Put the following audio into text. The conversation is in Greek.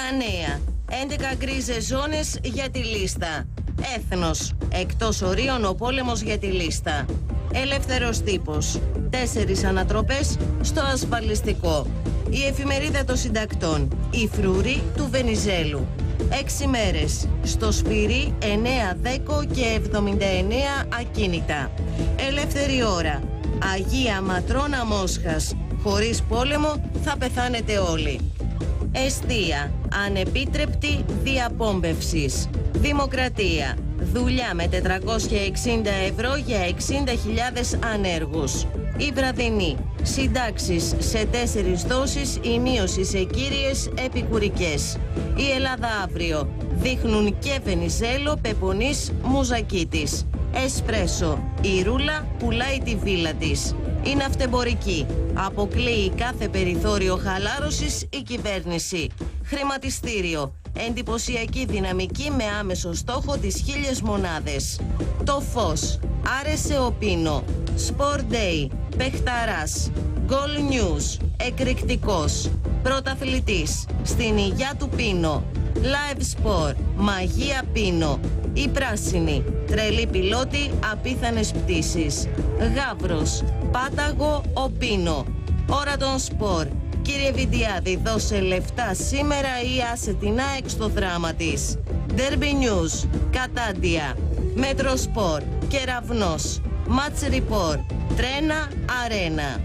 Τα νέα. 11 γκρίζε ζώνες για τη λίστα. Έθνος. Εκτός ορίων ο πόλεμος για τη λίστα. Ελεύθερος τύπος. Τέσσερις ανατροπές στο ασφαλιστικό. Η εφημερίδα των συντακτών. Η φρούρη του Βενιζέλου. Έξι μέρες. Στο Σφυρί 9, 10 και 79 ακίνητα. Ελεύθερη ώρα. Αγία Ματρόνα Μόσχας. Χωρίς πόλεμο θα πεθάνετε όλοι. Εστία. Ανεπίτρεπτη διαπόμπευσης. Δημοκρατία. Δουλειά με 460 ευρώ για 60.000 ανέργους. Η βραδινή. Συντάξεις σε τέσσερις δόσεις η μείωση σε κύριες επικουρικές. Η Ελλάδα αύριο. Δείχνουν και Βενιζέλο Πεπονής Μουζακίτης. Εσπρέσο. Η Ρούλα πουλάει τη βίλα της. Είναι αυτεμπορική. Αποκλείει κάθε περιθώριο χαλάρωσης η κυβέρνηση. Χρηματιστήριο. Εντυπωσιακή δυναμική με άμεσο στόχο τις χίλιες μονάδες. Το φως. Άρεσε ο Πίνο. Sport Day. Πεχταράς. Goal News. Εκρηκτικός. Πρωταθλητής. Στην υγειά του Πίνο. Live Sport. Μαγεία Πίνο. Η πράσινη. Τρελή πιλότη. Απίθανες πτήσεις. Γάβρος. Πάταγο ο Πίνο. Ώρα των Σπορ. Κύριε Βιντιάδη, δώσε λεφτά σήμερα ή άσε την ΑΕΚ στο δράμα της. Derby News, Κατάντια, Μέτρο Σπορ, Κεραυνός, Match Report, Τρένα, Αρένα.